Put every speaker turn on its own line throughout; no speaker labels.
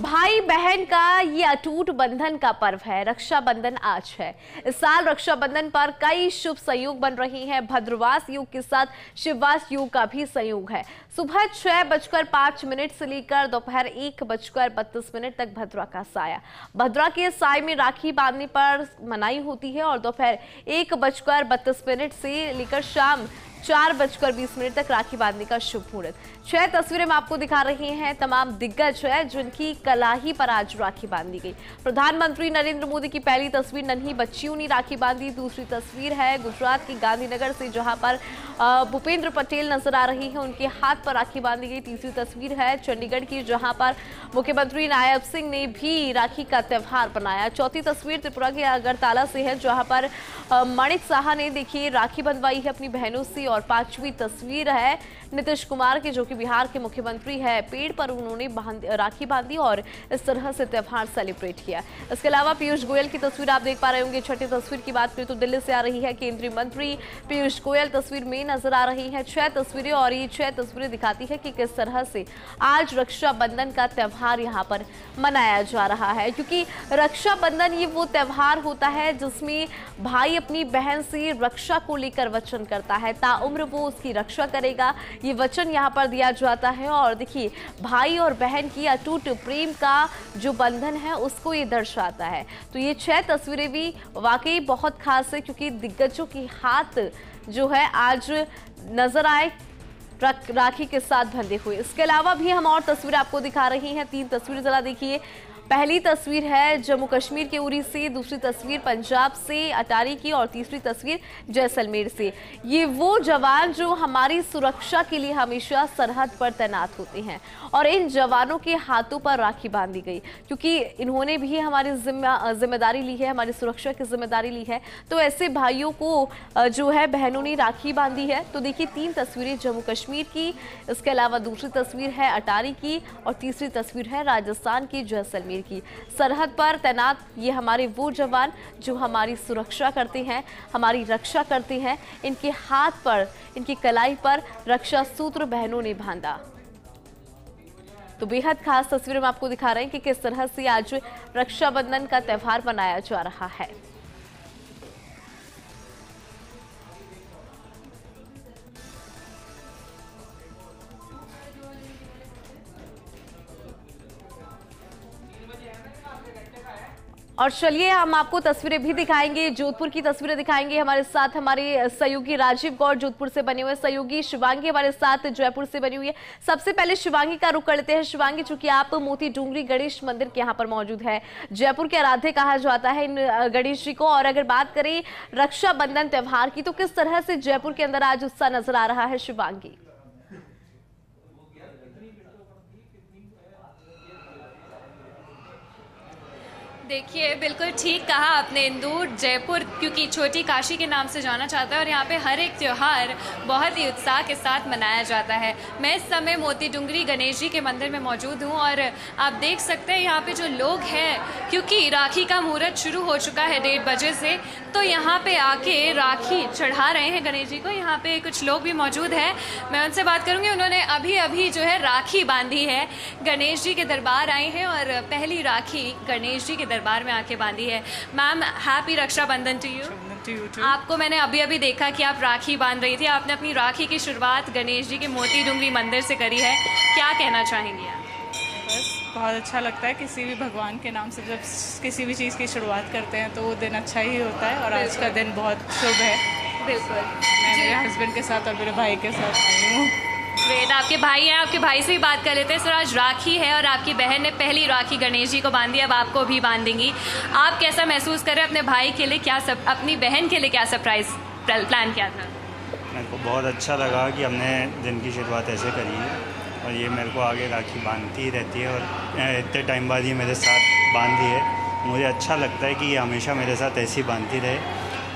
भाई बहन का ये अटूट बंधन का पर्व है, रक्षाबंधन आज है। इस साल रक्षाबंधन पर कई शुभ संयोग बन रही हैं। भद्रवास युग के साथ शिववास युग का भी संयोग है। सुबह छह बजकर पाँच मिनट से लेकर दोपहर एक बजकर बत्तीस मिनट तक भद्रा का साया। भद्रा के साय में राखी बांधने पर मनाई होती है और दोपहर एक बजकर बत्तीस मिनट से लेकर शाम चार बजकर बीस मिनट तक राखी बांधने का शुभ मुहूर्त। छह तस्वीरें हम आपको दिखा रहे हैं, तमाम दिग्गज है, जिनकी कलाही पर आज राखी बांधी गई। प्रधानमंत्री नरेंद्र मोदी की पहली तस्वीर, नन्ही बच्चियों ने राखी बांधी। दूसरी तस्वीर है गुजरात के गांधीनगर से, जहाँ पर भूपेंद्र पटेल नज़र आ रही है। उनके हाथ पर राखी बांधी गई। तीसरी तस्वीर है चंडीगढ़ की, जहाँ पर मुख्यमंत्री नायब सिंह ने भी राखी का त्यौहार बनाया चौथी तस्वीर त्रिपुरा के अगरताला से है, जहाँ पर मणिक साहा ने देखिए राखी बंधवाई है अपनी बहनों से। और पांचवी तस्वीर है नीतीश कुमार के, जो कि बिहार के मुख्यमंत्री है, पेड़ पर उन्होंने राखी बांधी और इस तरह से त्यौहार सेलिब्रेट किया। इसके अलावा पीयूष गोयल की तस्वीर आप देख पा रहे होंगे। छठी तस्वीर की बात करें तो दिल्ली से आ रही है केंद्रीय मंत्री पीयूष गोयल। तस्वीर में नज़र आ रही है छह तस्वीरें और ये छह तस्वीरें दिखाती है कि किस तरह से आज रक्षाबंधन का त्यौहार यहाँ पर मनाया जा रहा है। क्योंकि रक्षाबंधन ये वो त्यौहार होता है जिसमें भाई अपनी बहन से रक्षा को लेकर वचन करता है। ताउम्र वो उसकी रक्षा करेगा। ये वचन यहाँ पर दिया जाता है और देखिए, भाई और बहन की अटूट प्रेम का जो बंधन है, उसको ये दर्शाता है। तो ये छह तस्वीरें भी वाकई बहुत खास है, क्योंकि दिग्गजों के हाथ जो है, आज नज़र आए, राखी के साथ बंधे हुए। इसके अलावा भी हम और तस्वीरें आपको दिखा रही हैं। तीन तस्वीरें जरा देखिए। पहली तस्वीर है जम्मू कश्मीर के उरी से, दूसरी तस्वीर पंजाब से, अटारी की और तीसरी तस्वीर जैसलमेर से। ये वो जवान जो हमारी सुरक्षा के लिए हमेशा सरहद पर तैनात होते हैं और इन जवानों के हाथों पर राखी बांधी गई, क्योंकि इन्होंने भी हमारी ज़िम्मेदारी ली है, हमारी सुरक्षा की ज़िम्मेदारी ली है। तो ऐसे भाइयों को जो है बहनों ने राखी बांधी है। तो देखिए, तीन तस्वीरें जम्मू कश्मीर की, इसके अलावा दूसरी तस्वीर है अटारी की और तीसरी तस्वीर है राजस्थान की जैसलमेर कश्मीर की सरहद पर तैनात ये हमारे वो जवान जो हमारी सुरक्षा करते हैं, हमारी रक्षा करते हैं, इनके हाथ पर, इनकी कलाई पर रक्षा सूत्र बहनों ने बांधा। तो बेहद खास तस्वीर हम आपको दिखा रहे हैं कि किस तरह से आज रक्षाबंधन का त्यौहार मनाया जा रहा है। और चलिए, हम आपको तस्वीरें भी दिखाएँगे, जोधपुर की तस्वीरें दिखाएँगे। हमारे साथ हमारे सहयोगी राजीव गौर जोधपुर से बने हुए सहयोगी शिवांगी हमारे साथ जयपुर से बनी हुई है। सबसे पहले शिवांगी का रुख करते हैं। शिवांगी, चूँकि आप मोती डूंगरी गणेश मंदिर के यहाँ पर मौजूद है। जयपुर के आराध्य कहा जाता है इन गणेश जी को। और अगर बात करें रक्षाबंधन त्यौहार की तो किस तरह से जयपुर के अंदर आज उत्साह नज़र आ रहा है शिवांगी?
देखिए, बिल्कुल ठीक कहा आपने इंदौर जयपुर, क्योंकि छोटी काशी के नाम से जाना चाहता है और यहाँ पे हर एक त्यौहार बहुत ही उत्साह के साथ मनाया जाता है। मैं इस समय मोती डुंगरी गणेश जी के मंदिर में मौजूद हूँ और आप देख सकते हैं यहाँ पे जो लोग हैं, क्योंकि राखी का मुहूर्त शुरू हो चुका है डेढ़ बजे से तो यहाँ पे आके राखी चढ़ा रहे हैं गणेश जी को। यहाँ पे कुछ लोग भी मौजूद हैं। मैं उनसे बात करूँगी, उन्होंने अभी अभी जो है राखी बांधी है। गणेश जी के दरबार आए हैं और पहली राखी गणेश जी के दरबार में आके बांधी है। Ma'am happy Rakshabandhan to you आपको मैंने अभी अभी देखा कि आप राखी बाँध रही थी। आपने अपनी राखी की शुरुआत गणेश जी के मोती डूंगरी मंदिर से करी है। क्या कहना चाहेंगी आप?
बस बहुत अच्छा लगता है किसी भी भगवान के नाम से जब किसी भी चीज़ की शुरुआत करते हैं तो वो दिन अच्छा ही होता है और आज का दिन बहुत शुभ है।
बिल्कुल।
मैं मेरे हस्बैंड के साथ और मेरे भाई के साथ आई हूँ।
ग्रेट आपके भाई हैं, आपके भाई से भी बात कर लेते हैं। सर आज राखी है और आपकी बहन ने पहली राखी गणेश जी को बांधी, अब आपको भी बांधेंगी। आप कैसा महसूस कर रहे हैं अपने भाई के लिए? क्या सब, अपनी बहन के लिए क्या सरप्राइज़ प्लान किया था?
मेरे को बहुत अच्छा लगा कि हमने दिन की शुरुआत ऐसे करी है और ये मेरे को आगे राखी बांधती ही रहती है और इतने टाइम बाद ये मेरे साथ बांधी है। मुझे अच्छा लगता है कि ये हमेशा मेरे साथ ऐसी बांधती रहे।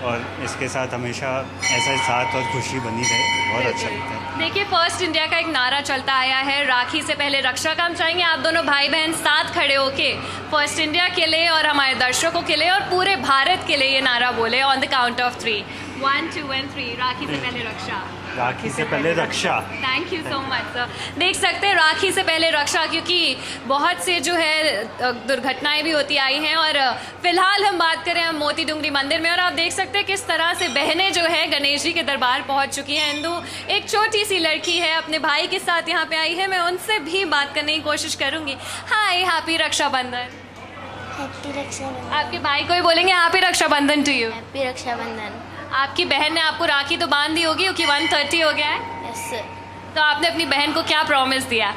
और इसके साथ हमेशा ऐसा साथ और खुशी बनी रहे बहुत अच्छा लगता है।
देखिए फ़र्स्ट इंडिया का एक नारा चलता आया है। राखी से पहले रक्षा काम चाहेंगे आप दोनों भाई बहन साथ खड़े होके फ़र्स्ट इंडिया के लिए और हमारे दर्शकों के लिए और पूरे भारत के लिए ये नारा बोले on the count of three one two one three Rakhi से पहले रक्षा।
राखी से पहले रक्षा।
Thank you so much sir देख सकते हैं राखी से पहले रक्षा क्योंकि बहुत से जो है दुर्घटनाएँ भी होती आई हैं और फ़िलहाल हम बात करें हम मोती डूंगरी मंदिर में और आप देख सकते हैं किस तरह से बहनें जो है गणेश जी के दरबार पहुँच चुकी हैं। हिंदू एक छोटी सी लड़की है अपने भाई के साथ यहाँ पे आई है मैं उनसे भी बात करने की कोशिश करूँगी। Hi happy Rakshabandhan
happy Rakshabandhan
आपके भाई को ही बोलेंगे happy Rakshabandhan to you
happy Rakshabandhan
आपकी बहन ने आपको राखी तो बाँध दी होगी क्योंकि वन थर्टी हो गया है।
यस
तो आपने अपनी बहन को क्या प्रॉमिस दिया?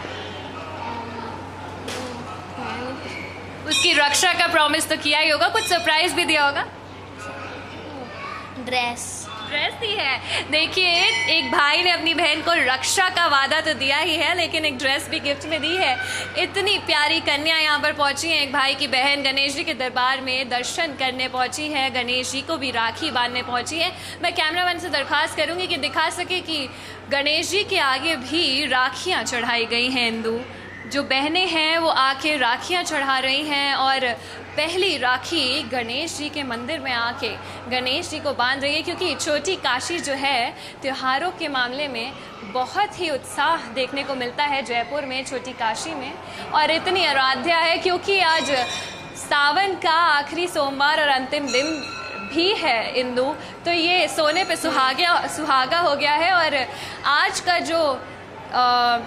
उसकी रक्षा का प्रॉमिस तो किया ही होगा कुछ सरप्राइज़ भी दिया होगा?
ड्रेस
ड्रेस दी है। देखिए, एक भाई ने अपनी बहन को रक्षा का वादा तो दिया ही है, लेकिन एक ड्रेस भी गिफ्ट में दी है। इतनी प्यारी कन्या यहाँ पर पहुँची है। एक भाई की बहन गणेश जी के दरबार में दर्शन करने पहुँची है। गणेश जी को भी राखी बांधने पहुँची है। मैं कैमरामैन से दरखास्त करूँगी कि दिखा सके कि गणेश जी के आगे भी राखियाँ चढ़ाई गई हैं, हिंदू। जो बहनें हैं, वो आके राखियाँ चढ़ा रही हैं और पहली राखी गणेश जी के मंदिर में आके गणेश जी को बाँध रही है क्योंकि छोटी काशी जो है त्योहारों के मामले में बहुत ही उत्साह देखने को मिलता है जयपुर में छोटी काशी में। और इतनी आराध्या है क्योंकि आज सावन का आखिरी सोमवार और अंतिम दिन भी है इंदु तो ये सोने पे सुहागा सुहागा हो गया है। और आज का जो अ,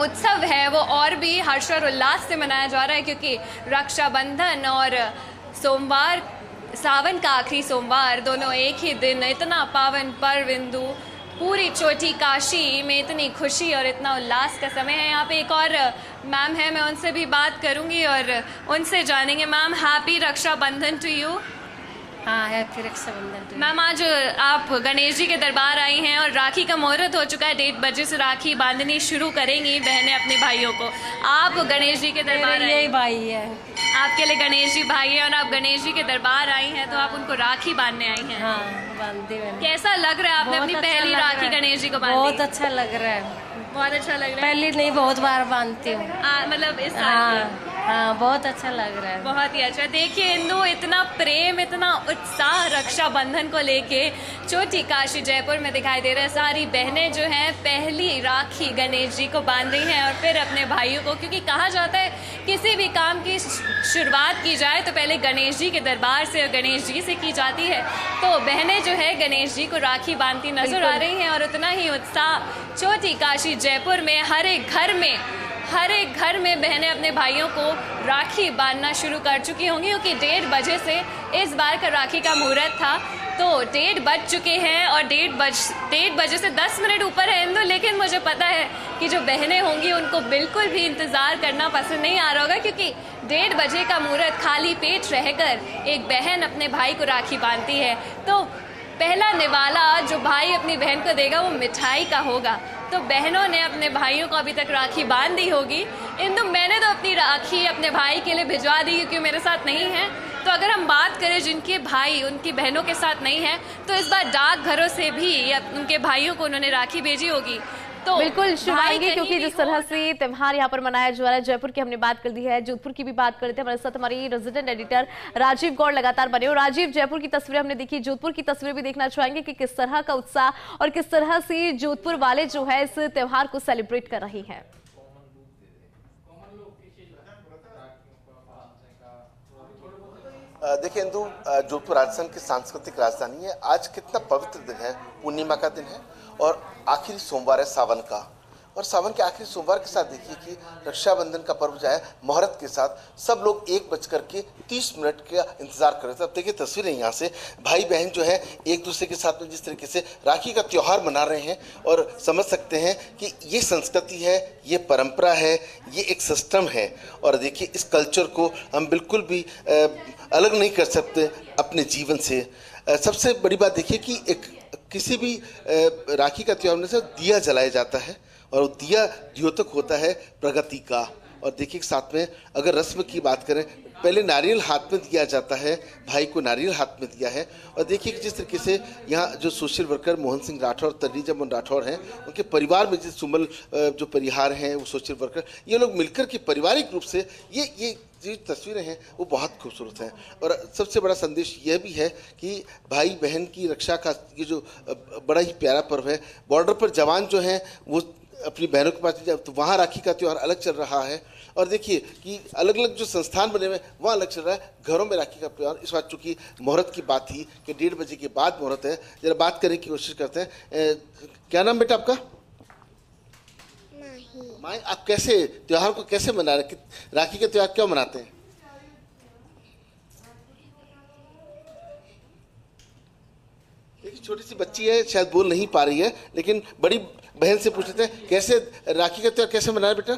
उत्सव है, वो और भी हर्ष और उल्लास से मनाया जा रहा है क्योंकि रक्षाबंधन और सोमवार, सावन का आखिरी सोमवार, दोनों एक ही दिन, इतना पावन पर्व इंदु, पूरी चोटी काशी में इतनी खुशी और इतना उल्लास का समय है। यहाँ पे एक और मैम है, मैं उनसे भी बात करूँगी और उनसे जानेंगे। Ma'am, happy Rakshabandhan to you.
हाँ हैप्पी रक्षाबंधन
मैम आज आप गणेश जी के दरबार आई हैं और राखी का मुहूर्त हो चुका है। डेढ़ बजे से राखी बांधनी शुरू करेंगी बहनें अपने भाइयों को। आप गणेश जी के दरबार आई
यही भाई है।
आपके लिए गणेश जी भाई है और आप गणेश जी के दरबार आई हैं तो आप उनको राखी बांधने आई हैं।
हाँ
कैसा लग रहा है आपने अपनी
अच्छा
पहली राखी गणेश जी को
बहुत अच्छा लग रहा है।
बहुत अच्छा लग रहा है?
पहली नहीं बहुत बार बांधती हूँ।
मतलब इस
हाँ बहुत अच्छा लग रहा है।
बहुत ही अच्छा। देखिए इंदु इतना प्रेम इतना उत्साह रक्षाबंधन को लेके छोटी काशी जयपुर में दिखाई दे रहा है। सारी बहनें जो हैं पहली राखी गणेश जी को बाँध रही हैं और फिर अपने भाइयों को क्योंकि कहा जाता है किसी भी काम की शुरुआत की जाए तो पहले गणेश जी के दरबार से और गणेश जी से की जाती है। तो बहनें जो है गणेश जी को राखी बांधती नज़र आ रही हैं और उतना ही उत्साह छोटी काशी जयपुर में हर एक घर में हर एक घर में बहनें अपने भाइयों को राखी बांधना शुरू कर चुकी होंगी, क्योंकि डेढ़ बजे से इस बार का राखी का मुहूर्त था। तो डेढ़ बज चुके हैं और डेढ़ बज, डेढ़ बजे से दस मिनट ऊपर है इंदु, लेकिन मुझे पता है कि जो बहनें होंगी, उनको बिल्कुल भी इंतज़ार करना पसंद नहीं आ रहा होगा, क्योंकि डेढ़ बजे का मुहूर्त खाली पेट रहकर एक बहन अपने भाई को राखी बांधती है। तो पहला निवाला जो भाई अपनी बहन को देगा, वो मिठाई का होगा। तो बहनों ने अपने भाइयों को अभी तक राखी बाँध दी होगी। इन इंदु मैंने तो अपनी राखी अपने भाई के लिए भिजवा दी, क्योंकि मेरे साथ नहीं है। तो अगर हम बात करें जिनके भाई, उनकी बहनों के साथ नहीं है तो इस बार डाक घरों से भी उनके भाइयों को उन्होंने राखी भेजी होगी। तो
बिल्कुल
शुभांगी
क्योंकि जिस तरह से त्यौहार यहाँ पर मनाया जा रहा है जयपुर की हमने बात कर दी है जोधपुर की भी बात कर लेते हैं। हमारे साथ हमारी रेजिडेंट एडिटर राजीव गौड़ लगातार बने और राजीव जयपुर की तस्वीरें हमने देखी जोधपुर की तस्वीरें भी देखना चाहेंगे कि किस तरह का उत्साह और किस तरह से जोधपुर वाले जो है इस त्यौहार को सेलिब्रेट कर रहे हैं।
देखिए इंदु जोधपुर राजस्थान की सांस्कृतिक राजधानी है। आज कितना पवित्र दिन है, पूर्णिमा का दिन है और आखिरी सोमवार है सावन का। और सावन के आखिरी सोमवार के साथ देखिए कि रक्षाबंधन का पर्व जो है, मुहूर्त के साथ सब लोग एक बज करके तीस मिनट का इंतज़ार कर रहे थे। अब देखिए, तस्वीरें यहाँ से। भाई बहन जो है, एक दूसरे के साथ में जिस तरीके से राखी का त्यौहार मना रहे हैं और समझ सकते हैं कि ये संस्कृति है, ये परंपरा है, ये एक सिस्टम है। और देखिए, इस कल्चर को हम बिल्कुल भी अलग नहीं कर सकते अपने जीवन से। सबसे बड़ी बात देखिए कि एक, किसी भी राखी का त्यौहार से दिया जलाया जाता है। और वो दिया द्योतक होता है प्रगति का। और देखिए साथ में अगर रस्म की बात करें, पहले नारियल हाथ में दिया जाता है, भाई को नारियल हाथ में दिया है। और देखिए कि जिस तरीके से यहाँ जो सोशल वर्कर मोहन सिंह राठौर तरीजा मोहन राठौर हैं, उनके परिवार में जिस सुमल जो परिहार हैं, वो सोशल वर्कर ये लोग मिलकर के पारिवारिक रूप से ये ये जो तस्वीरें हैं, वो बहुत खूबसूरत हैं। और सबसे बड़ा संदेश यह भी है कि भाई बहन की रक्षा का ये जो बड़ा ही प्यारा पर्व है बॉर्डर पर जवान जो हैं, वो अपनी बहनों के पास जब तो वहाँ राखी का त्यौहार अलग चल रहा है। और देखिए कि अलग अलग जो संस्थान बने हुए हैं वहाँ अलग चल रहा है। घरों में राखी का त्यौहार इस बात चूँकि मुहूर्त की बात थी कि डेढ़ बजे के बाद मुहूर्त है जरा बात करने की कोशिश करते हैं। क्या नाम बेटा आपका? माए आप कैसे त्यौहार को कैसे मना रहे राखी का त्यौहार क्यों मनाते हैं? छोटी सी बच्ची है शायद बोल नहीं पा रही है लेकिन बड़ी बहन से पूछते हैं कैसे राखी का त्योहार कैसे मना रहे बेटा?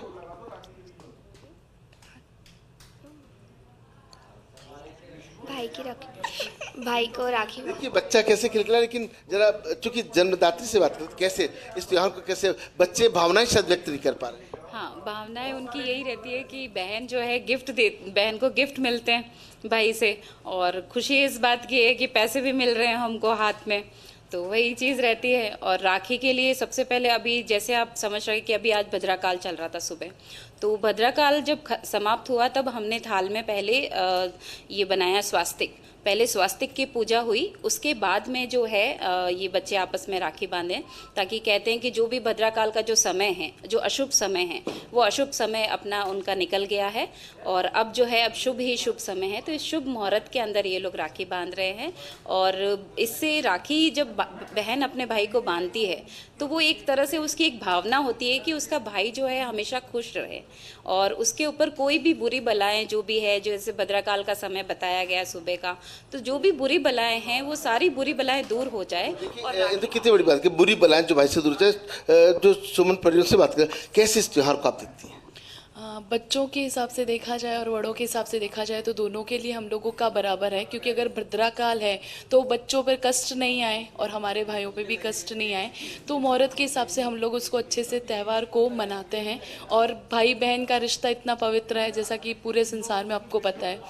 भाई की राखी। भाई को राखी।
देखिए बच्चा कैसे खिलखिला लेकिन जरा चूँकि जन्मदात्री से बात करते कैसे इस त्योहार को कैसे बच्चे भावनाएँ शायद व्यक्त नहीं कर पा रहे?
हाँ भावनाएँ उनकी यही रहती है कि बहन जो है गिफ्ट दे बहन को गिफ्ट मिलते हैं भाई से और खुशी इस बात की है कि पैसे भी मिल रहे हैं हमको हाथ में। तो वही चीज़ रहती है। और राखी के लिए सबसे पहले अभी जैसे आप समझ रहे कि अभी आज भद्राकाल चल रहा था सुबह तो भद्राकाल जब समाप्त हुआ तब हमने थाल में पहले ये बनाया स्वास्तिक। पहले स्वास्तिक की पूजा हुई, उसके बाद में जो है ये बच्चे आपस में राखी बांधें, ताकि कहते हैं कि जो भी भद्राकाल का जो समय है, जो अशुभ समय है, वो अशुभ समय अपना उनका निकल गया है। और अब जो है, अब शुभ ही शुभ समय है तो इस शुभ मुहूर्त के अंदर ये लोग राखी बाँध रहे हैं। और इससे राखी जब बहन अपने भाई को बांधती है तो वो एक तरह से उसकी एक भावना होती है कि उसका भाई जो है, हमेशा खुश रहे। और उसके ऊपर कोई भी बुरी बलाएँ, जो भी है, जैसे भद्राकाल का समय बताया गया, सुबह का तो जो भी बुरी बलाएँ हैं वो सारी बुरी बलाएँ दूर हो जाए और
कितनी बड़ी बात है कि बुरी बलाएँ जो भाई से दूर जाए जो सुमन परियों से बात करें कैसे इस त्यौहार को आप देखती हैं?
बच्चों के हिसाब से देखा जाए और बड़ों के हिसाब से देखा जाए तो दोनों के लिए हम लोगों का बराबर है, क्योंकि अगर भद्राकाल है तो बच्चों पर कष्ट नहीं आए और हमारे भाइयों पे भी कष्ट नहीं आए। तो मुहूर्त के हिसाब से हम लोग उसको अच्छे से त्यौहार को मनाते हैं और भाई बहन का रिश्ता इतना पवित्र है, जैसा कि पूरे संसार में आपको पता है,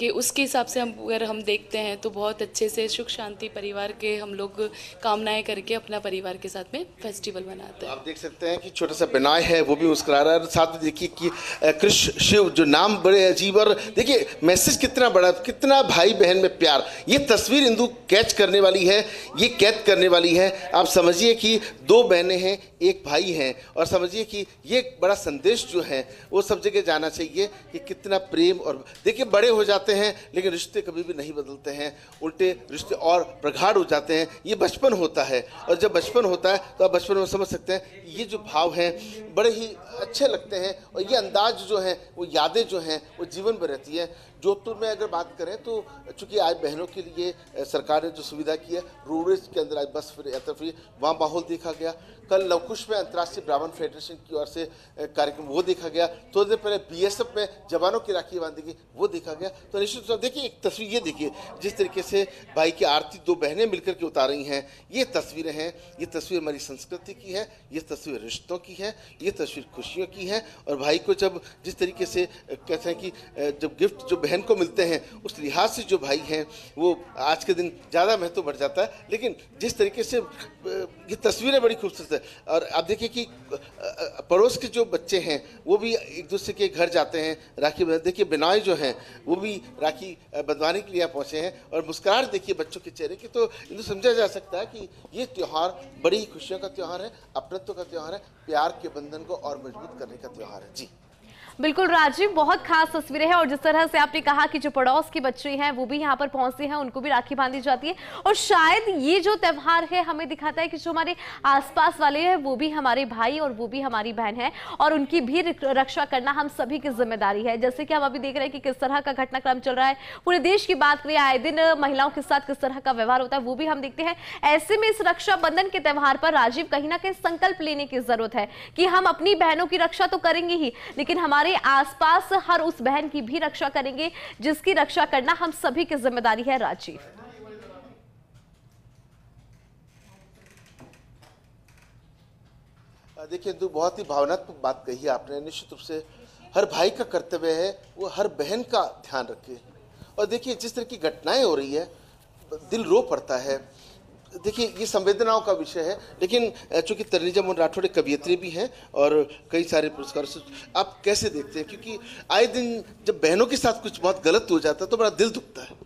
कि उसके हिसाब से हम अगर हम देखते हैं तो बहुत अच्छे से सुख शांति परिवार के हम लोग कामनाएँ करके अपना परिवार के साथ में फेस्टिवल मनाते हैं।
आप देख सकते हैं कि छोटा सा बिनाय है, वो भी मुस्कुरा रहा है। साथ देखिए कि कृष्ण शिव जो नाम बड़े अजीब और देखिए मैसेज कितना बड़ा, कितना भाई बहन में प्यार। ये तस्वीर हिंदू कैच करने वाली है, ये कैद करने वाली है। आप समझिए कि दो बहनें हैं, एक भाई हैं और समझिए कि ये बड़ा संदेश जो है, वो सब जगह जाना चाहिए कि कितना प्रेम और देखिए, बड़े हो जाते हैं, लेकिन रिश्ते कभी भी नहीं बदलते हैं। उल्टे रिश्ते और प्रगाढ़ हो जाते हैं। ये बचपन होता है और जब बचपन होता है तो आप बचपन में समझ सकते हैं ये जो भाव हैं, बड़े ही अच्छे लगते हैं और ये अंदाज जो है, वो यादें जो हैं, वो जीवन भर रहती है। जोधपुर में अगर बात करें तो चूँकि आज बहनों के लिए सरकार ने जो सुविधा की है, रोडवेज़ के अंदर आज बस फ्री यात्रा फ्री, वहाँ माहौल देखा गया। कल लवकुश में अंतर्राष्ट्रीय ब्राह्मण फेडरेशन की ओर से कार्यक्रम वो देखा गया। थोड़ी देर पहले बीएसएफ में जवानों की राखी बांधी गई, वो देखा गया। तो निश्चित से देखिए, एक तस्वीर ये देखिए, जिस तरीके से भाई की आरती दो बहनें मिलकर के उतार रही हैं, ये तस्वीरें हैं। ये तस्वीर हमारी संस्कृति की है, ये तस्वीर रिश्तों की है, ये तस्वीर खुशियों की है। और भाई को जब जिस तरीके से कहते हैं कि जब गिफ्ट जो बहन को मिलते हैं, उस लिहाज से जो भाई हैं, वो आज के दिन ज़्यादा महत्व बढ़ जाता है। लेकिन जिस तरीके से ये तस्वीरें बड़ी खूबसूरत है और आप देखिए कि पड़ोस के जो बच्चे हैं, वो भी एक दूसरे के घर जाते हैं, राखी देखिए बिनाए जो हैं, वो भी राखी बंधवाने के लिए यहाँ पहुँचे हैं, और मुस्कुराहट देखिए बच्चों के चेहरे की तो इनको समझा जा सकता है कि ये त्यौहार बड़ी खुशियों का त्यौहार है, अपनत्व का त्यौहार है, प्यार के बंधन को और मज़बूत करने का त्यौहार है। जी।
बिल्कुल राजीव बहुत खास तस्वीरें हैं और जिस तरह से आपने कहा कि जो पड़ोस की बच्ची हैं, वो भी यहाँ पर पहुँचती हैं, उनको भी राखी बांधी जाती है। और शायद ये जो त्यौहार है, हमें दिखाता है कि जो हमारे आसपास वाले हैं, वो भी हमारे भाई और वो भी हमारी बहन है और उनकी भी रक्षा करना हम सभी की ज़िम्मेदारी है। जैसे कि हम अभी देख रहे हैं कि किस तरह का घटनाक्रम चल रहा है। पूरे देश की बात करें, आए दिन महिलाओं के साथ किस तरह का व्यवहार होता है, वो भी हम देखते हैं। ऐसे में इस रक्षाबंधन के त्यौहार पर राजीव कहीं ना कहीं संकल्प लेने की ज़रूरत है कि हम अपनी बहनों की रक्षा तो करेंगे ही, लेकिन हमारे आसपास हर उस बहन की भी रक्षा करेंगे, जिसकी रक्षा करना हम सभी की ज़िम्मेदारी है, राजीव।
देखिए तो बहुत ही भावनात्मक बात कही आपने। निश्चित रूप से हर भाई का कर्तव्य है, वो हर बहन का ध्यान रखे। और देखिए, जिस तरह की घटनाएँ हो रही है, दिल रो पड़ता है। देखिए, ये संवेदनाओं का विषय है, लेकिन चूँकि तरणीजा मोहन राठौड़ एक कवियत्री भी हैं और कई सारे पुरस्कार आप कैसे देखते हैं? क्योंकि आए दिन जब बहनों के साथ कुछ बहुत गलत हो जाता है तो बड़ा दिल दुखता है।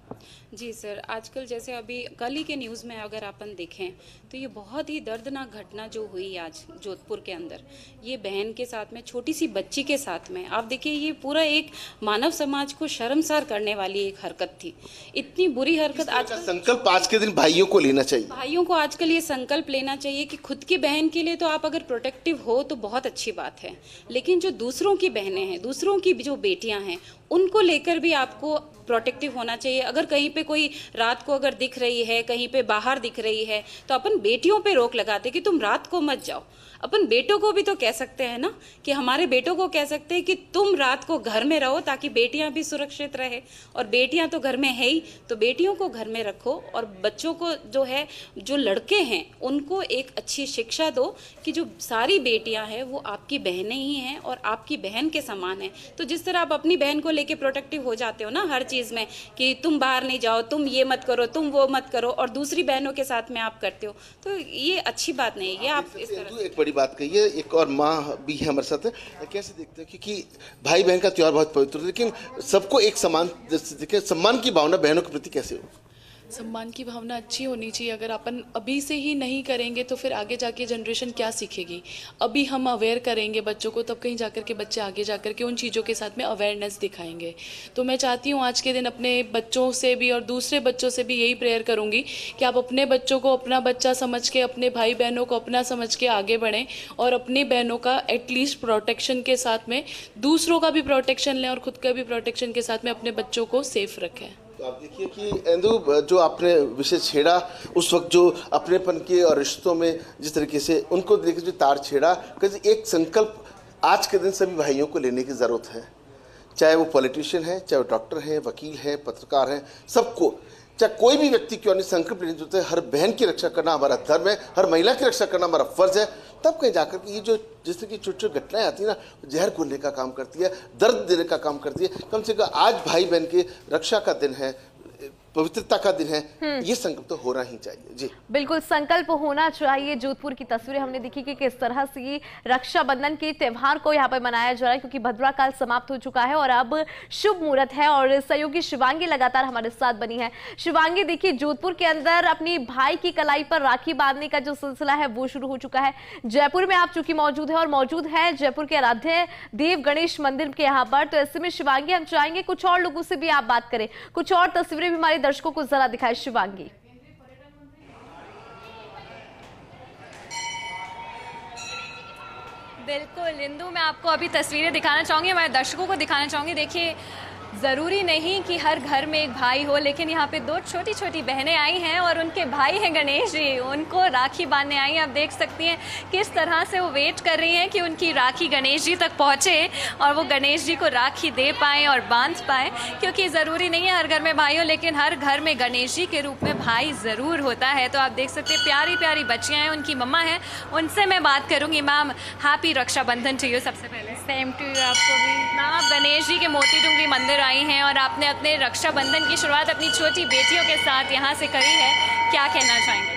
जी सर, आजकल जैसे अभी कल ही के न्यूज़ में अगर अपन देखें तो ये बहुत ही दर्दनाक घटना जो हुई आज जोधपुर के अंदर ये बहन के साथ में छोटी सी बच्ची के साथ में आप देखिए ये पूरा एक मानव समाज को शर्मसार करने वाली एक हरकत थी। इतनी बुरी हरकत आज
संकल्प आज के दिन भाइयों को लेना चाहिए?
भाइयों को आजकल ये संकल्प लेना चाहिए कि खुद की बहन के लिए तो आप अगर प्रोटेक्टिव हो तो बहुत अच्छी बात है। लेकिन जो दूसरों की बहनें हैं दूसरों की जो बेटियाँ हैं उनको लेकर भी आपको प्रोटेक्टिव होना चाहिए। अगर कहीं पे कोई रात को अगर दिख रही है कहीं पे बाहर दिख रही है तो अपन बेटियों पे रोक लगाते कि तुम रात को मत जाओ। अपन बेटों को भी तो कह सकते हैं ना, कि हमारे बेटों को कह सकते हैं कि तुम रात को घर में रहो ताकि बेटियाँ भी सुरक्षित रहे। और बेटियाँ तो घर में है ही तो बेटियों को घर में रखो और बच्चों को जो है, जो लड़के हैं, उनको एक अच्छी शिक्षा दो कि जो सारी बेटियाँ हैं, वो आपकी बहनें ही हैं और आपकी बहन के समान हैं। तो जिस तरह आप अपनी बहन को लेके प्रोटेक्टिव हो जाते हो ना हर चीज़ में, कि तुम बाहर नहीं जाओ, तुम ये मत करो, तुम वो मत करो और दूसरी बहनों के साथ में आप करते हो तो ये अच्छी बात नहीं है ये आप इस तरह
एक बड़ी बात कही है एक और माँ भी है हमारे साथ कैसे देखते हैं क्योंकि भाई बहन का त्यौहार बहुत पवित्र लेकिन सबको एक समान जैसे सम्मान की भावना बहनों के प्रति कैसे हो
सम्मान की भावना अच्छी होनी चाहिए। अगर अपन अभी से ही नहीं करेंगे तो फिर आगे जाके जनरेशन क्या सीखेगी? अभी हम अवेयर करेंगे बच्चों को, तब कहीं जाकर के बच्चे आगे जाकर के उन चीज़ों के साथ में अवेयरनेस दिखाएँगे। तो मैं चाहती हूँ आज के दिन अपने बच्चों से भी और दूसरे बच्चों से भी यही प्रेयर करूँगी कि आप अपने बच्चों को अपना बच्चा समझ के, अपने भाई बहनों को अपना समझ के आगे बढ़ें और अपनी बहनों का एटलीस्ट प्रोटेक्शन के साथ में, दूसरों का भी प्रोटेक्शन लें और खुद का भी प्रोटेक्शन के साथ में अपने बच्चों को सेफ़ रखें।
तो आप देखिए कि इंदु जो आपने विषय छेड़ा, उस वक्त जो अपनेपन के और रिश्तों में जिस तरीके से उनको देखिए जो तार छेड़ा कि एक संकल्प आज के दिन सभी भाइयों को लेने की ज़रूरत है। चाहे वो पॉलिटिशियन है, चाहे वो डॉक्टर हैं, वकील हैं, पत्रकार हैं, सबको, चाहे कोई भी व्यक्ति क्यों नहीं संकल्प लेने ज़रूरत है, हर बहन की रक्षा करना हमारा धर्म है, हर महिला की रक्षा करना हमारा फ़र्ज़ है तब कहीं जाकर के ये जो जिस तरह की छोटी छोटी घटनाएँ आती है ना जहर घुलने का काम करती है, दर्द देने का काम करती है। कम से कम आज भाई बहन की रक्षा का दिन है पवित्रता का दिन है ये संकल्प तो होना ही चाहिए। जी।
बिल्कुल संकल्प होना चाहिए। जोधपुर की तस्वीरें हमने देखी कि किस तरह से रक्षाबंधन के त्योहार को यहाँ पर मनाया जा रहा है क्योंकि भद्रा काल समाप्त हो चुका है और अब शुभ मुहूर्त है और सहयोगी शिवांगी लगातार हमारे साथ बनी है। शिवांगी देखिए जोधपुर के अंदर अपनी भाई की कलाई पर राखी बांधने का जो सिलसिला है वो शुरू हो चुका है। जयपुर में आप चूँकि मौजूद है और मौजूद है जयपुर के आराध्य देव गणेश मंदिर के यहाँ पर तो ऐसे में शिवांगी हम चाहेंगे कुछ और लोगों से भी आप बात करें। कुछ और तस्वीरें भी हमारे दर्शकों को जरा दिखाए शिवांगी
बिल्कुल, इंदू, मैं आपको अभी तस्वीरें दिखाना चाहूँगी हमारे दर्शकों को दिखाना चाहूँगी। देखिए ज़रूरी नहीं कि हर घर में एक भाई हो लेकिन यहाँ पे दो छोटी छोटी बहनें आई हैं और उनके भाई हैं गणेश जी। उनको राखी बांधने आई हैं। आप देख सकती हैं किस तरह से वो वेट कर रही हैं कि उनकी राखी गणेश जी तक पहुँचे और वो गणेश जी को राखी दे पाएँ और बाँध पाएँ क्योंकि ज़रूरी नहीं है हर घर में भाई हो लेकिन हर घर में गणेश जी के रूप में भाई ज़रूर होता है। तो आप देख सकते हैं प्यारी प्यारी बच्चियाँ हैं उनकी मम्मा हैं। उनसे मैं बात करूँगी। मैम हैप्पी रक्षाबंधन चाहिए सबसे पहले।
सेम टू यू आपको भी।
मैम आप गणेश जी के मोती डूंगरी मंदिर आई हैं और आपने अपने रक्षाबंधन की शुरुआत अपनी छोटी बेटियों के साथ यहाँ से करी है। क्या कहना चाहेंगे?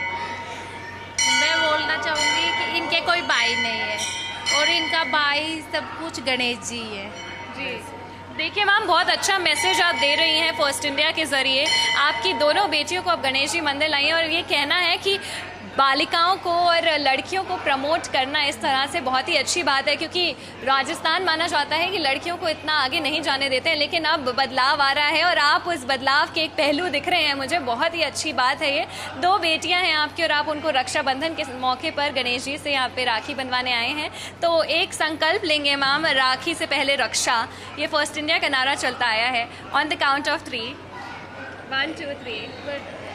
मैं बोलना चाहूँगी कि इनके कोई भाई नहीं है और इनका भाई सब कुछ गणेश जी है।
जी। देखिए मैम बहुत अच्छा मैसेज आप दे रही हैं फ़र्स्ट इंडिया के ज़रिए। आपकी दोनों बेटियों को आप गणेश जी मंदिर लाई हैं और ये कहना है कि बालिकाओं को और लड़कियों को प्रमोट करना इस तरह से बहुत ही अच्छी बात है, क्योंकि राजस्थान माना जाता है कि लड़कियों को इतना आगे नहीं जाने देते हैं, लेकिन अब बदलाव आ रहा है और आप उस बदलाव के एक पहलू दिख रहे हैं। मुझे बहुत ही अच्छी बात है ये। दो बेटियाँ हैं आपकी और आप उनको रक्षाबंधन के मौके पर गणेश जी से यहाँ पे राखी बनवाने आए हैं। तो एक संकल्प लेंगे मैम, राखी से पहले रक्षा। ये फ़र्स्ट इंडिया का नारा चलता आया है। On the count of three one two three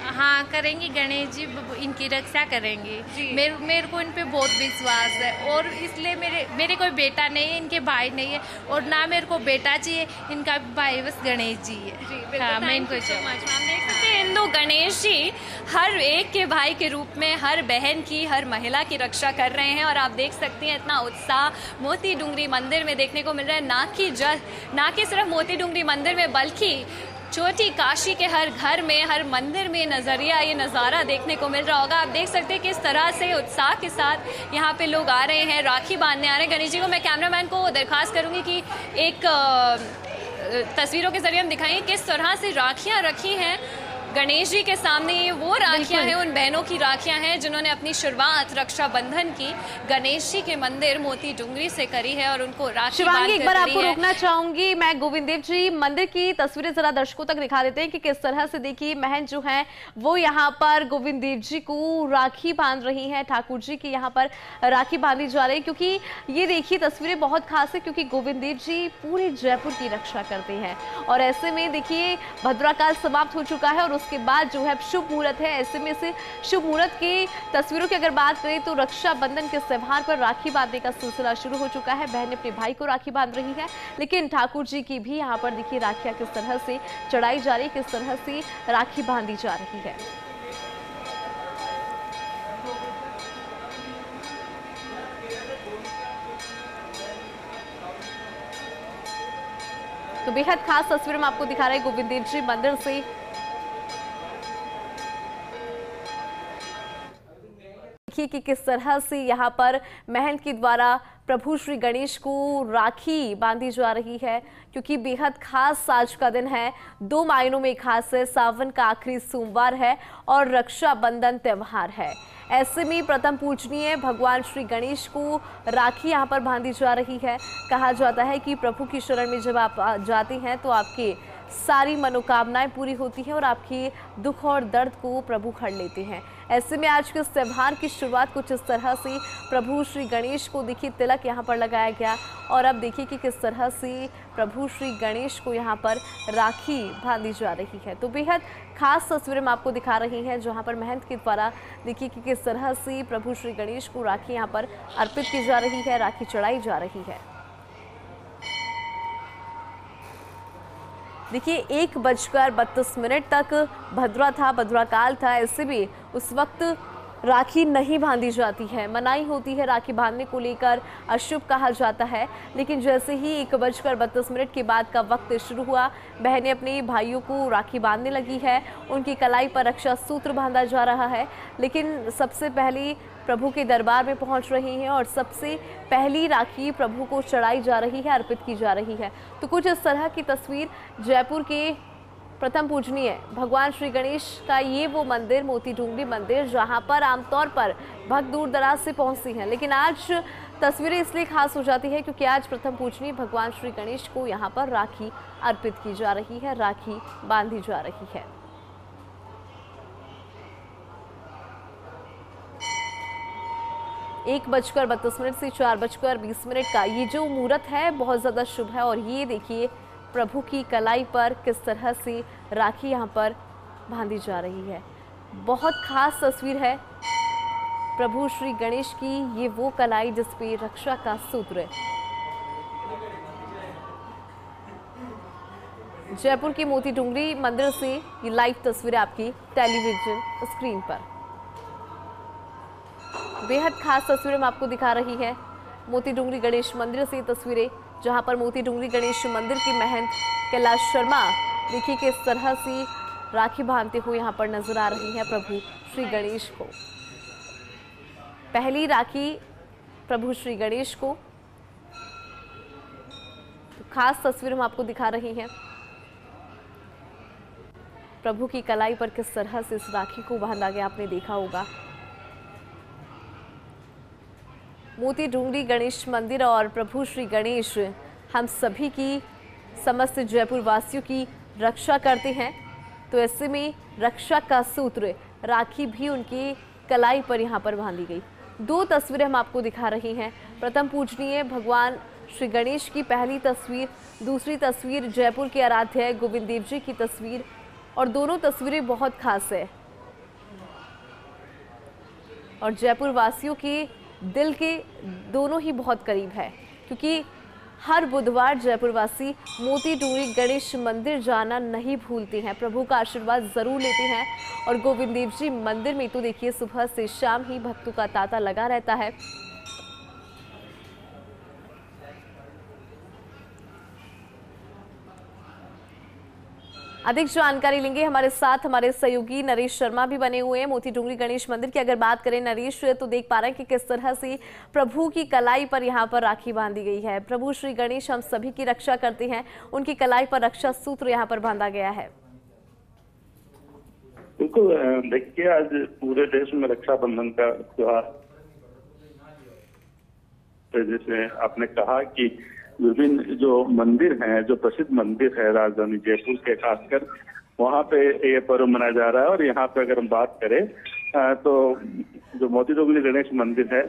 हाँ करेंगी गणेश जी इनकी रक्षा करेंगे। मेरे मेरे को इन पे बहुत विश्वास है और इसलिए मेरे मेरे कोई बेटा नहीं है इनके भाई नहीं है और ना मेरे को बेटा चाहिए इनका भाई बस गणेश जी है। हाँ मैं इनको
हिंदू गणेश जी हर एक के भाई के रूप में हर बहन की हर महिला की रक्षा कर रहे हैं और आप देख सकती हैं इतना उत्साह मोती डूंगरी मंदिर में देखने को मिल रहा है ना कि जस्ट ना कि सिर्फ़ मोती डूंगरी मंदिर में बल्कि छोटी काशी के हर घर में, हर मंदिर में नज़रिया, ये नज़ारा देखने को मिल रहा होगा। आप देख सकते हैं किस तरह से उत्साह के साथ यहाँ पे लोग आ रहे हैं, राखी बांधने आ रहे हैं। गणेश जी को मैं कैमरामैन को दरख्वास्त करूँगी कि एक तस्वीरों के ज़रिए हम दिखाएँगे किस तरह से राखियाँ रखी हैं। गणेश जी के सामने ये वो राखियाँ हैं उन बहनों की राखियाँ हैं जिन्होंने अपनी शुरुआत रक्षाबंधन की गणेश जी के मंदिर मोती डुंगरी से करी है और उनको राखी
एक बार आपको रोकना चाहूँगी मैं गोविंद देव जी मंदिर की तस्वीरें जरा दर्शकों तक दिखा देते हैं कि किस तरह से देखिए महन जो है वो यहाँ पर गोविंद देव जी को राखी बाँध रही है ठाकुर जी की यहाँ पर राखी बांधी जा रही है क्योंकि ये देखिए तस्वीरें बहुत खास है क्योंकि गोविंद देव जी पूरे जयपुर की रक्षा करते हैं। और ऐसे में देखिए भद्राकाल समाप्त हो चुका है और उसके बाद जो है शुभ मुहूर्त है। ऐसे में से शुभ मुहूर्त की तस्वीरों की अगर बात करें तो रक्षाबंधन के त्यौहार पर राखी बांधने का सिलसिला शुरू हो चुका है। बहन अपने भाई को राखी बाँध रही है, लेकिन ठाकुर जी की भी यहाँ पर देखिए राखियाँ किस तरह से चढ़ाई जा रही है, किस तरह से राखी बांधी जा रही है। तो बेहद खास तस्वीर में आपको दिखा रहे गोविंद जी मंदिर से। देखिए कि किस तरह से यहाँ पर महल के द्वारा प्रभु श्री गणेश को राखी बांधी जा रही है, क्योंकि बेहद खास आज का दिन है। दो मायनों में खास है, सावन का आखिरी सोमवार है और रक्षाबंधन त्यौहार है। ऐसे में प्रथम पूजनीय भगवान श्री गणेश को राखी यहाँ पर बांधी जा रही है। कहा जाता है कि प्रभु की शरण में जब आप जाते हैं तो आपके सारी मनोकामनाएँ पूरी होती हैं और आपके दुख और दर्द को प्रभु खड़ लेते हैं। ऐसे में आज के इस त्यौहार की शुरुआत कुछ इस तरह से प्रभु श्री गणेश को देखिए, तिलक यहाँ पर लगाया गया। और अब देखिए कि किस तरह से प्रभु श्री गणेश को यहाँ पर राखी बांधी जा रही है। तो बेहद खास तस्वीरें हम आपको दिखा रही हैं, जहाँ पर महंत के द्वारा देखिए कि किस तरह से प्रभु श्री गणेश को राखी यहाँ पर अर्पित की जा रही है, राखी चढ़ाई जा रही है। देखिए, एक बजकर बत्तीस मिनट तक भद्रा था, भद्रा काल था। ऐसे भी उस वक्त राखी नहीं बांधी जाती है। मनाही होती है राखी बांधने को लेकर, अशुभ कहा जाता है। लेकिन जैसे ही एक बजकर बत्तीस मिनट के बाद का वक्त शुरू हुआ, बहनें अपने भाइयों को राखी बांधने लगी है। उनकी कलाई पर रक्षा सूत्र बांधा जा रहा है। लेकिन सबसे पहले प्रभु के दरबार में पहुँच रही हैं और सबसे पहली राखी प्रभु को चढ़ाई जा रही है, अर्पित की जा रही है। तो कुछ इस तरह की तस्वीर जयपुर के प्रथम पूजनीय भगवान श्री गणेश का ये वो मंदिर, मोती डूंगरी मंदिर, जहाँ पर आमतौर पर भक्त दूर दराज से पहुँचती हैं। लेकिन आज तस्वीरें इसलिए खास हो जाती है क्योंकि आज प्रथम पूजनीय भगवान श्री गणेश को यहाँ पर राखी अर्पित की जा रही है, राखी बांधी जा रही है। एक बजकर बत्तीस मिनट से चार बजकर बीस मिनट का ये जो मुहूर्त है, बहुत ज़्यादा शुभ है। और ये देखिए, प्रभु की कलाई पर किस तरह से राखी यहाँ पर बांधी जा रही है। बहुत खास तस्वीर है प्रभु श्री गणेश की, ये वो कलाई जिस पे रक्षा का सूत्र है। जयपुर के मोती डूंगरी मंदिर से ये लाइव तस्वीरें आपकी, टेलीविज़न स्क्रीन पर। बेहद खास तस्वीरें हम आपको दिखा रही है। मोती डूंगरी गणेश मंदिर से तस्वीरें, जहाँ पर मोती डूंगरी गणेश मंदिर की महंत कैलाश शर्मा, देखिए किस तरह से राखी बांधते हुए यहाँ पर नज़र आ रही है प्रभु श्री गणेश को। पहली राखी प्रभु श्री गणेश को। तो खास तस्वीर हम आपको दिखा रही हैं। प्रभु की कलाई पर किस तरह से इस राखी को बांधा गया, आपने देखा होगा। मोती डूंगरी, गणेश मंदिर और प्रभु श्री गणेश, हम सभी की समस्त जयपुर वासियों की रक्षा करते हैं। तो ऐसे में रक्षा का सूत्र, राखी भी उनकी कलाई पर यहाँ पर बांधी गई। दो तस्वीरें हम आपको दिखा रही हैं। प्रथम पूजनीय, भगवान श्री गणेश की पहली तस्वीर, दूसरी तस्वीर जयपुर के आराध्य गोविंद देव जी की तस्वीर और दोनों तस्वीरें बहुत खास है। और जयपुर वासियों के दिल के दोनों ही बहुत करीब है, क्योंकि हर बुधवार जयपुरवासी मोती डूंगरी गणेश मंदिर जाना नहीं भूलते हैं। प्रभु का आशीर्वाद ज़रूर लेते हैं और गोविंद देव जी मंदिर में तो देखिए सुबह से शाम ही भक्तों का तांता लगा रहता है। अधिक जानकारी लेंगे हमारे साथ हमारे सहयोगी नरेश शर्मा भी बने हुए हैं। मोती डूंगरी गणेश मंदिर की अगर बात करें नरेश तो देख पा रहे हैं कि किस तरह से प्रभु की कलाई पर यहाँ पर राखी बांधी गई है। प्रभु श्री गणेश, हम सभी की रक्षा करते हैं। उनकी कलाई पर रक्षा सूत्र यहाँ पर बांधा गया है।
बिल्कुल देखिए, आज पूरे देश में रक्षाबंधन का त्योहार जैसे आपने कहा कि विभिन्न जो मंदिर हैं, जो प्रसिद्ध मंदिर है राजधानी जयपुर के, खासकर वहाँ पे ये पर्व मनाया जा रहा है। और यहाँ पे अगर हम बात करें तो जो मोती डोंगरी गणेश मंदिर है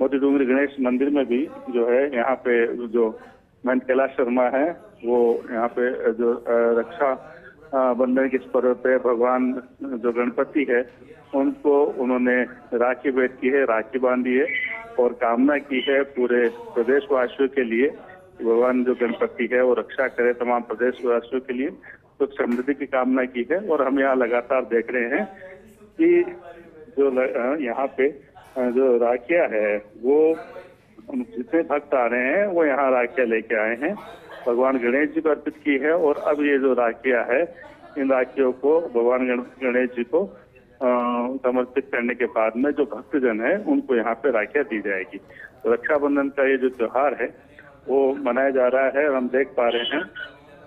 मोती डोंगरी गणेश मंदिर में भी जो है, यहाँ पे जो महंत कैलाश शर्मा है, वो यहाँ पे जो रक्षा बंधन के पर्व पे भगवान जो गणपति है, उनको उन्होंने राखी भेंट की है, राखी बांधी है और कामना की है पूरे प्रदेशवासियों के लिए। भगवान जो गणपति है, वो रक्षा करे तमाम प्रदेशवासियों के लिए सुख समृद्धि की कामना की है और हम यहाँ लगातार देख रहे हैं कि जो यहाँ पे जो राखिया है, वो जितने भक्त आ रहे हैं, वो यहाँ राखिया लेके आए हैं। भगवान गणेश जी को अर्पित की है और अब ये जो राखिया है, इन राखियों को भगवान गणेश जी को समर्पित करने के बाद में जो भक्तजन है, उनको यहाँ पे राखिया दी जाएगी। रक्षाबंधन का ये जो त्योहार है वो मनाया जा रहा है और हम देख पा रहे हैं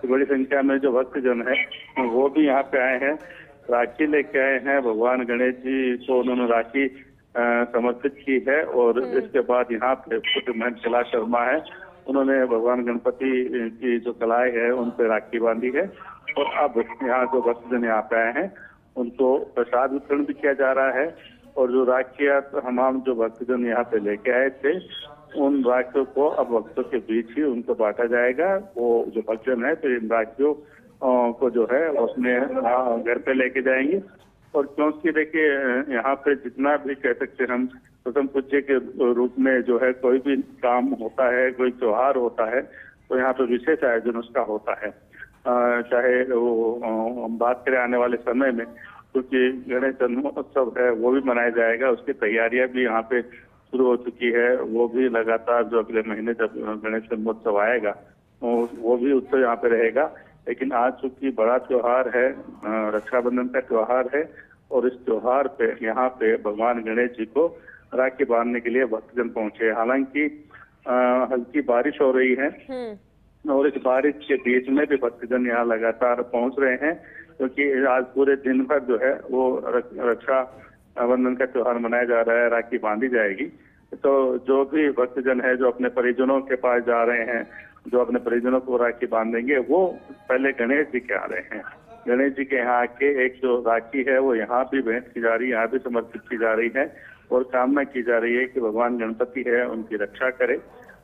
कि बड़ी संख्या में जो भक्तजन है वो भी यहाँ पे आए हैं राखी लेके आए हैं। भगवान गणेश जी को उन्होंने राखी समर्पित की है और इसके बाद यहाँ पे खुद महंत कैलाश शर्मा है। उन्होंने भगवान गणपति की जो कलाएँ है उन पे राखी बांधी है और अब यहाँ जो भक्तजन यहाँ पे आए हैं उनको प्रसाद वितरण भी किया जा रहा है और जो राखियाँ तमाम जो भक्तजन यहाँ पे लेके आए थे उन राखियों को अब भक्तों के बीच ही उनको बांटा जाएगा। वो जो भक्तजन है तो इन राखियों को जो है अ, घर पे लेके जाएँगे। और क्योंकि देखिए यहाँ पे जितना भी कह सकते हम प्रथम पूज्य के रूप में जो है कोई भी काम होता है कोई त्योहार होता है तो यहाँ पे विशेष आयोजन उसका होता है। चाहे वो हम बात करें आने वाले समय में क्योंकि गणेश जन्मोत्सव है वो भी मनाया जाएगा उसकी तैयारियाँ भी यहाँ पे शुरू हो चुकी है वो भी लगातार जो अगले महीने जब गणेश जन्मोत्सव आएगा वो वो भी उत्सव यहाँ पे रहेगा। लेकिन आज चूँकि बड़ा त्योहार है रक्षाबंधन का त्योहार है और इस त्योहार पे यहाँ पे भगवान गणेश जी को राखी बांधने के लिए भक्तजन पहुँचे हालाँकि हल्की बारिश हो रही है और इस बारिश के बीच में भी भक्तजन यहाँ लगातार पहुँच रहे हैं क्योंकि आज पूरे दिन भर जो है वो रक- रक्षा बंधन का त्योहार मनाया जा रहा है, राखी बांधी जाएगी। तो जो भी भक्तजन है, जो अपने परिजनों के पास जा रहे हैं, जो अपने परिजनों को राखी बांधेंगे, वो पहले गणेश जी के आ रहे हैं। गणेश जी के यहाँ आके एक जो राखी है, वो यहाँ भी भेंट की जा रही है, यहाँ भी समर्पित की जा रही है और कामना की जा रही है कि भगवान गणपति है, उनकी रक्षा करे।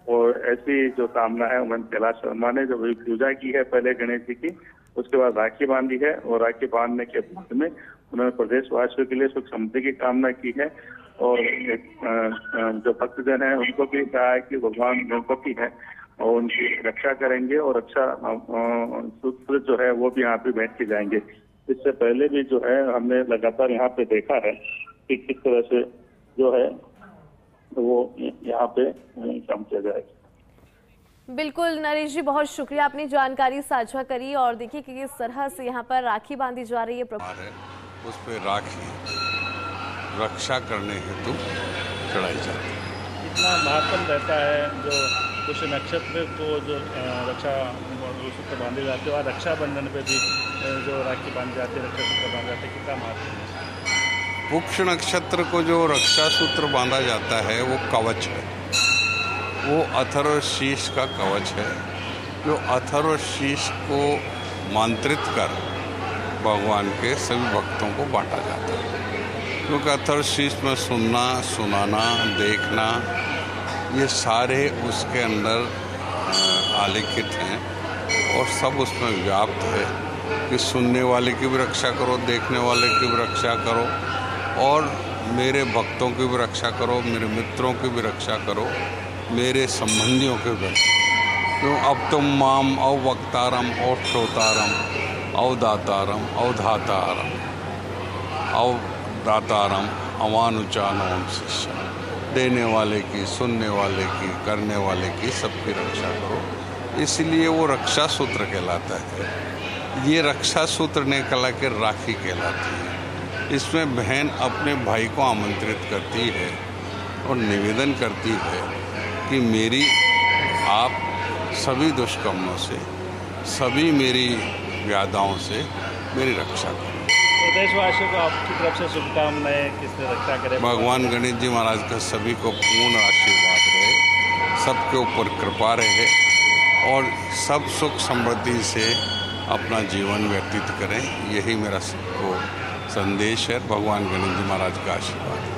और ऐसी जो कामना है उमन कैलाश शर्मा ने जो पूजा की है पहले गणेश जी की, उसके बाद राखी बांधी है और राखी बांधने के बाद में उन्होंने प्रदेशवासियों के लिए सुख समृद्धि की कामना की है और जो भक्तजन है उनको भी कहा है कि भगवान गणपति है और उनकी रक्षा करेंगे और रक्षा अ, अ, सूत्र जो है वो भी यहाँ पे बैठ के जाएँगे। इससे पहले भी जो है हमने लगातार यहाँ पे देखा है कि किस तरह से जो है वो यहाँ पे काम किया जाएगा
बिल्कुल नरेश जी बहुत शुक्रिया। आपने जानकारी साझा करी और देखिए कि किस तरह से यहाँ पर राखी बांधी जा रही है प्रभु।
है। उस पर राखी रक्षा करने हेतु चढ़ाई जाती है।
इतना महत्व रहता है जो कुछ नक्षत्र को जो रक्षा सूत्र बांधे जाते हैं और रक्षाबंधन पे भी जो राखी बांधी जाती है रक्षा सूत्र बांधे जाते हैं कितना महत्व है।
पुक्ष नक्षत्र को जो रक्षा सूत्र बांधा जाता है वो कवच है। वो अथर्व शीश का कवच है जो अथर्व शीश को मांत्रित कर भगवान के सभी भक्तों को बांटा जाता है। क्योंकि अथर्व शीश में सुनना, सुनाना, देखना, ये सारे उसके अंदर आलिखित हैं और सब उसमें व्याप्त है कि सुनने वाले की भी रक्षा करो, देखने वाले की भी रक्षा करो और मेरे भक्तों की भी रक्षा करो, मेरे मित्रों की भी रक्षा करो, मेरे संबंधियों की भी क्यों? अब तुम माम अवक्तारम और श्रोतारम। अवदातारम अवधातारम अवदातारम अवानुचानम शिष्य। देने वाले की, सुनने वाले की, करने वाले की सबकी रक्षा करो। इसलिए वो रक्षा सूत्र कहलाता है। ये रक्षा सूत्र ने कला के राखी कहलाती है। इसमें बहन अपने भाई को आमंत्रित करती है और निवेदन करती है कि मेरी, आप सभी दुष्कर्मों से, सभी मेरी व्यादाओं से मेरी रक्षा करें।
तो देशवासियों को आपकी तरफ़ से शुभकामनाएँ किसने रक्षा करें?
भगवान गणेश जी महाराज का सभी को पूर्ण आशीर्वाद रहे सबके ऊपर कृपा रहे और सब सुख समृद्धि से अपना जीवन व्यतीत करें। यही मेरा सबको संदेश है। भगवान गणेश जी महाराज का आशीर्वाद।